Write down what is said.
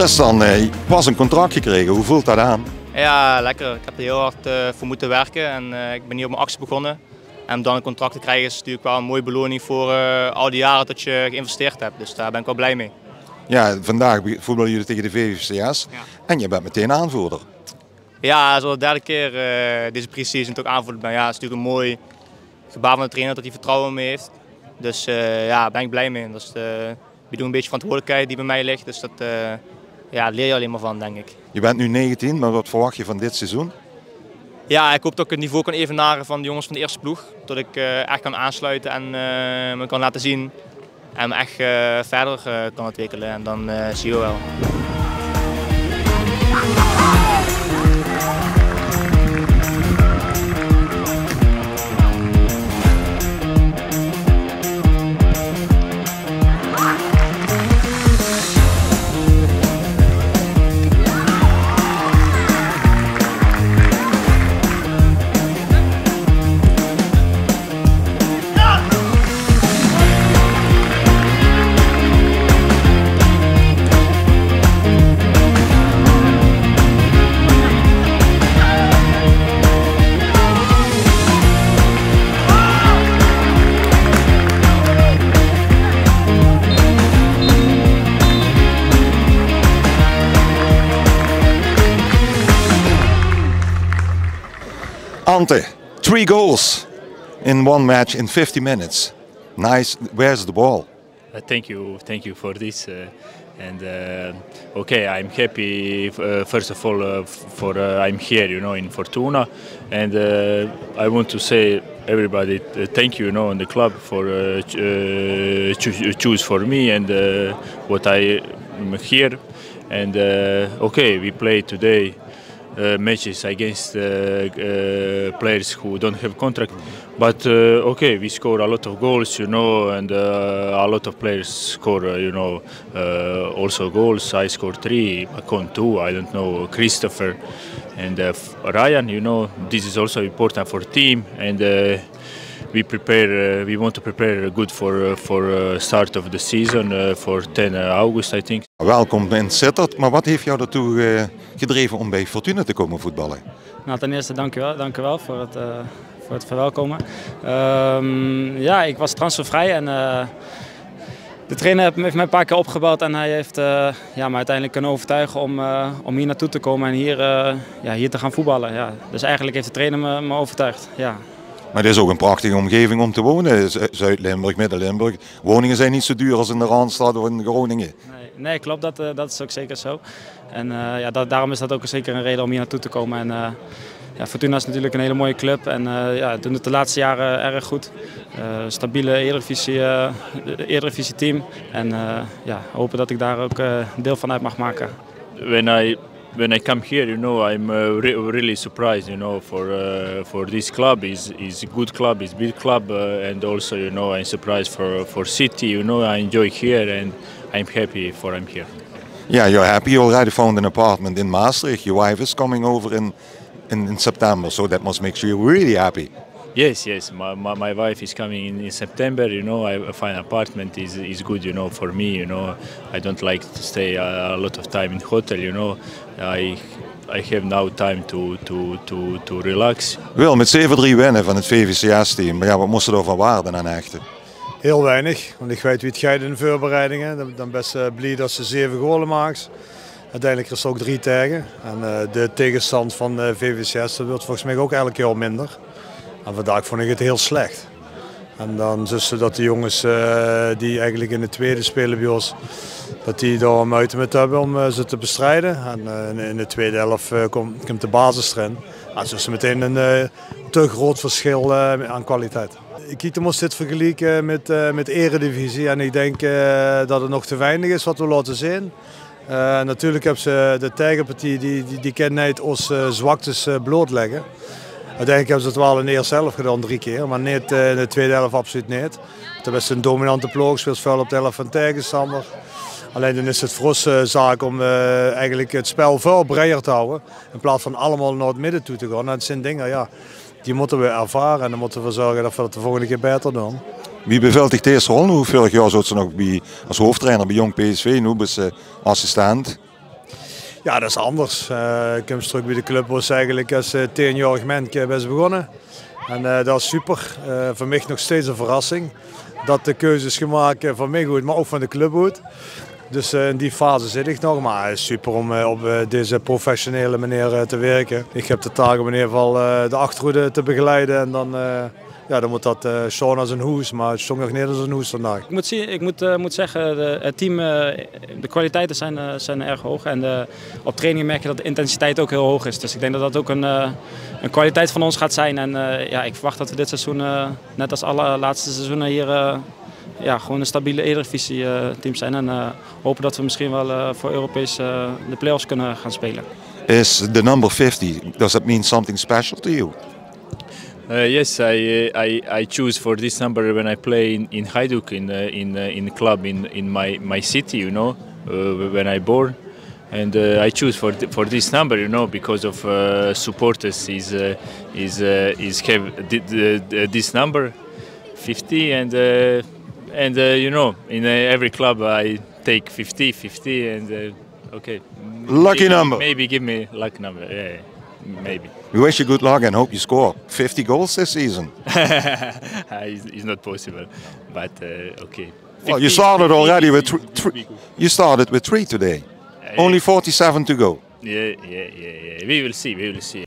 Tristan, eh, pas een contract gekregen. Hoe voelt dat aan? Ja, lekker. Ik heb er heel hard uh, voor moeten werken en uh, ik ben hier op mijn actie begonnen. En om dan een contract te krijgen is natuurlijk wel een mooie beloning voor uh, al die jaren dat je geïnvesteerd hebt. Dus daar ben ik wel blij mee. Ja, vandaag voetballen jullie tegen de VVCS ja. en je bent meteen aanvoerder. Ja, zo de derde keer deze pre-season toch aanvoerder ben. Ja, het is natuurlijk een mooi gebaar van de trainer dat hij vertrouwen mee heeft. Dus ja, daar ben ik blij mee. Dat is de, we doen een beetje verantwoordelijkheid die bij mij ligt. Dus dat ja, leer je alleen maar van, denk ik. Je bent nu 19, maar wat verwacht je van dit seizoen? Ja, ik hoop dat ik het niveau kan evenaren van de jongens van de eerste ploeg. Dat ik uh, echt kan aansluiten en uh, me kan laten zien. En me echt verder kan ontwikkelen. En dan zie je wel. Ante, three goals in one match in 50 minutes. Nice. Where's the ball? Uh, thank you, thank you for this. Uh, and uh, okay, I'm happy. Uh, first of all, uh, for uh, I'm here, you know, in Fortuna, and I want to say everybody thank you, you know, on the club for cho choose for me and what I am here. And okay, we play today. Uh, matches against uh, uh, players who don't have contract. But okay, we score a lot of goals, you know, and a lot of players score, you know, also goals. I scored three, Macon two. I don't know Christopher and Ryan. You know, this is also important for team and we prepare. Uh, we want to prepare good for uh, for uh, start of the season for 10 August, I think. Welkom in Sittard, maar wat heeft jou ertoe gedreven om bij Fortuna te komen voetballen? Nou, ten eerste dank u wel, dank u wel voor het voor het verwelkomen. Um, ja, ik was transfervrij en de trainer heeft mij een paar keer opgebeld en hij heeft uh, ja, me uiteindelijk kunnen overtuigen om, uh, om hier naartoe te komen en hier, uh, ja, hier te gaan voetballen. Ja. Dus eigenlijk heeft de trainer me, me overtuigd. Ja. Maar het is ook een prachtige omgeving om te wonen. Zuid-Limburg, Midden-Limburg. Woningen zijn niet zo duur als in de Randstad of in Groningen. Nee, nee klopt. Dat, eh, dat is ook zeker zo. En uh, ja, dat, daarom is dat ook zeker een reden om hier naartoe te komen. En, uh, ja, Fortuna is natuurlijk een hele mooie club en uh, ja, doen het de laatste jaren erg goed. Uh, stabiele Eredivisie, uh, Eredivisie team en ja, hopen dat ik daar ook deel van uit mag maken. When I when I come here, you know, I'm uh, re really surprised, you know, for uh, for this club. is is good club, is big club, uh, and also, you know, I'm surprised for for City. You know, I enjoy here, and I'm happy for I'm here. Yeah, you're happy. You already found an apartment in Maastricht. Your wife is coming over in in, in September, so that must make you really happy. Yes, yes. My, my, my, wife is coming in, in September. You know, I find apartment is is good. You know, for me. You know, I don't like to stay a, a lot of time in hotel. You know, I I have now time to to to to relax. Wil met 7-3 winnen van het VVCS-team. Maar ja, wat moesten er van waarde aan hechten? Heel weinig, want ik weet wie het gaat in de voorbereidingen. Dan ben best uh, blij dat ze zeven golen maakt. Uiteindelijk is er ook drie tegen. En uh, de tegenstand van uh, VVCS dat wordt volgens mij ook elke keer minder. Vandaag vond ik het heel slecht. En dan zussen dat de jongens uh, die eigenlijk in de tweede spelen bij ons, dat die daar moeite met hebben om uh, ze te bestrijden. En uh, in de tweede helft komt, de basis erin. En dus meteen een te groot verschil aan kwaliteit. Ik moest dit vergelijken met, met eredivisie en ik denk dat het nog te weinig is wat we laten zien. natuurlijk hebben ze de tegenpartie die, die, die kan niet zwaktes blootleggen. Uiteindelijk hebben ze het wel in de eerste helft gedaan drie keer, maar niet eh, in de tweede helft absoluut niet. Het is een dominante ploeg, speelt veel op de helft van tegenstander. Alleen dan is het voor ons uh, zaak om uh, eigenlijk het spel veel breder te houden. In plaats van allemaal naar het midden toe te gaan. Dat zijn dingen, ja, die moeten we ervaren en dan moeten we zorgen dat we het de volgende keer beter doen. Wie bevelt deze rol? Hoeveel jaar zou ze nog bij, als hoofdtrainer bij Jong PSV, nu als assistent? Ja, dat is anders. Uh, ik heb terug bij de club was eigenlijk als uh, tienjarig mannetje best begonnen. En dat is super. Voor mij nog steeds een verrassing. Dat de keuzes gemaakt van mij goed, maar ook van de club goed. Dus in die fase zit ik nog. Maar super om op deze professionele manier te werken. Ik heb de taak om in ieder geval de achterhoede te begeleiden. En dan ja, dan moet dat uh, Sean als een hoes, maar het stond nog niet als een hoes vandaag. Ik moet, zien, ik moet, uh, moet zeggen, de, het team, uh, de kwaliteiten zijn, uh, zijn erg hoog. En de, op training merk je dat de intensiteit ook heel hoog is. Dus ik denk dat dat ook een, een kwaliteit van ons gaat zijn. En ja, ik verwacht dat we dit seizoen, net als alle laatste seizoenen hier, ja, gewoon een stabiele Eredivisie team zijn. En hopen dat we misschien wel voor Europees de play-offs kunnen gaan spelen. Is the number 50, does that mean something special to you? Uh, yes, I, uh, I I choose for this number when I play in, in Hajduk in uh, in uh, in club in in my my city, you know, uh, when I born, and uh, I choose for th for this number, you know, because of supporters is is is have this number, 50, and and you know, in every club I take 50, 50, and okay. Lucky maybe, number. Maybe give me lucky number. Yeah maybe. We wish you good luck and hope you score 50 goals this season. it's, it's, not possible, but uh, okay. 50, well, you started already with three. You started with three today. Uh, Only 47 to go. Yeah, yeah, yeah, yeah. We will see. We will see.